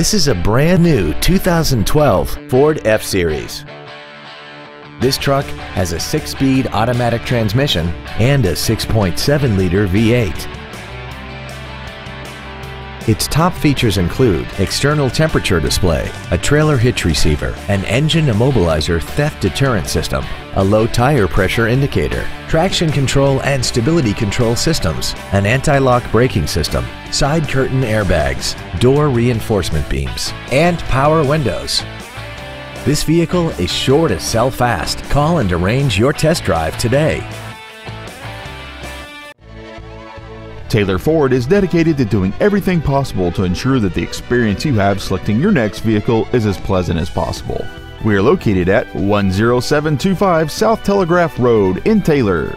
This is a brand new 2012 Ford F-Series. This truck has a six-speed automatic transmission and a 6.7-liter V8. Its top features include external temperature display, a trailer hitch receiver, an engine immobilizer theft deterrent system, a low tire pressure indicator, traction control and stability control systems, an anti-lock braking system, side curtain airbags, door reinforcement beams, and power windows. This vehicle is sure to sell fast. Call and arrange your test drive today. Taylor Ford is dedicated to doing everything possible to ensure that the experience you have selecting your next vehicle is as pleasant as possible. We are located at 10725 South Telegraph Road in Taylor.